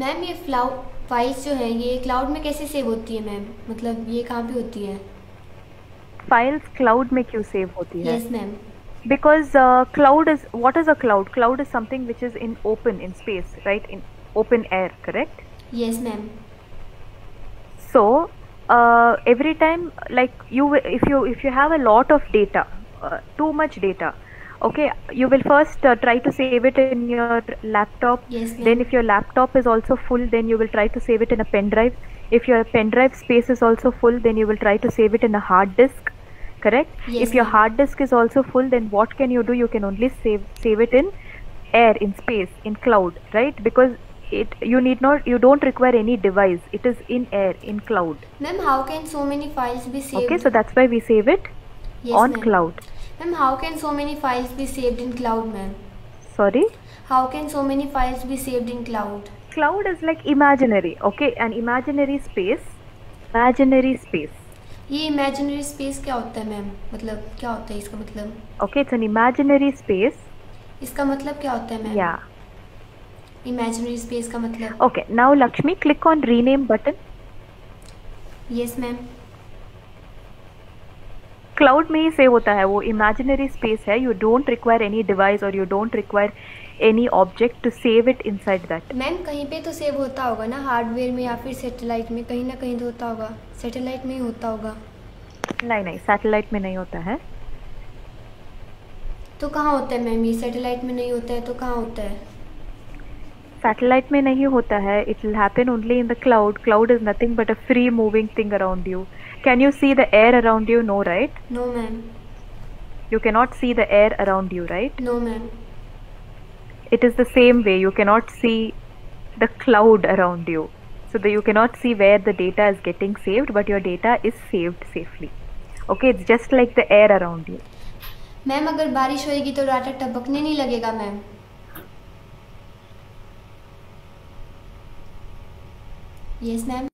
Ma'am ये फ्लाउड files जो हैं ये क्लाउड में कैसे सेव होती है मैम? मतलब ये कहाँ पे होती है? फाइल्स क्लाउड में क्यों सेव होती है? Because cloud is what is a cloud cloud is something which is in open in space right in open air correct yes ma'am so every time like you if you if you have a lot of data too much data okay you will first uh, try to save it in your laptop. Yes, then if your laptop is also full then you will try to save it in a pen drive. If your pen drive space is also full then you will try to save it in a hard disk correct? Yes, if your hard disk is also full then what can you do? You can only save save it in air in space in cloud right? Because it you need not you don't require any device. It is in air in cloud. Ma'am how can so many files be saved? okay so that's why we save it yes, on cloud. Ma'am how can so many files be saved in cloud ma'am sorry how can so many files be saved in cloud cloud is like imaginary okay an imaginary space imaginary space ये imaginary space क्या होता है ma'am मतलब क्या होता है इसका मतलब okay it's an imaginary space इसका मतलब क्या होता है मैम yeah इमेजिनरी स्पेस का मतलब okay now lakshmi click on rename button yes ma'am cloud में ही सेव होता है वो इमेजिनरी स्पेस है you don't require any device और you don't require any object to save it inside that ma'am कहीं पे तो सेव होता होगा ना हार्डवेयर में या फिर सेटेलाइट में कहीं ना कहीं तो होता होगा। सैटेलाइट में ही होता होगा। नहीं नहीं सैटेलाइट में नहीं होता है। तो कहाँ होता है मैम ये सैटेलाइट में नहीं होता है तो कहाँ होता है? सैटेलाइट में नहीं होता है. It will happen only in the cloud cloud is nothing but a free moving thing around you can you see the air around you no right no ma'am you can not see the air around you right no ma'am it is the same way you can not see the cloud around you so the you can not see where the data is getting saved but your data is saved safely okay it's just like the air around you ma'am अगर बारिश होएगी तो data टपकने नहीं लगेगा ma'am yes ma'am